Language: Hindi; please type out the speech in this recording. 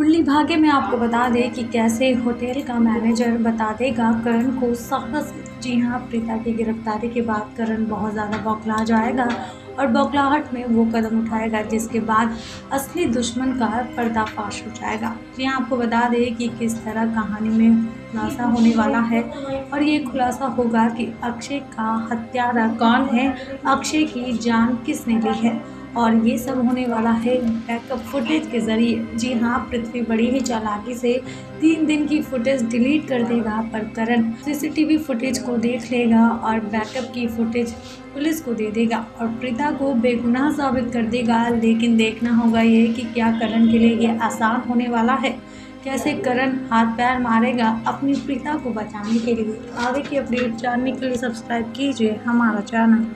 भाग्य में आपको बता दें कि कैसे होटल का मैनेजर बता देगा करण को साहस। जी हाँ प्रीता की गिरफ्तारी के बाद करण बहुत ज़्यादा बौखला जाएगा और बौखलाहट में वो कदम उठाएगा, जिसके बाद असली दुश्मन का पर्दाफाश हो जाएगा। जी हाँ आपको बता दें कि किस तरह कहानी में खुलासा होने वाला है और ये खुलासा होगा कि अक्षय का हत्यारा कौन है? अक्षय की जान किसने ली है? और ये सब होने वाला है बैकअप फुटेज के ज़रिए। जी हाँ पृथ्वी बड़ी ही चालाकी से तीन दिन की फुटेज डिलीट कर देगा पर करण सीसीटीवी फुटेज को देख लेगा और बैकअप की फुटेज पुलिस को दे देगा और प्रीता को बेगुनाह साबित कर देगा। लेकिन देखना होगा ये कि क्या करण के लिए ये आसान होने वाला है। कैसे करण हाथ पैर मारेगा अपनी प्रीता को बचाने के लिए? आगे की अपडेट जानने के लिए सब्सक्राइब कीजिए हमारा चैनल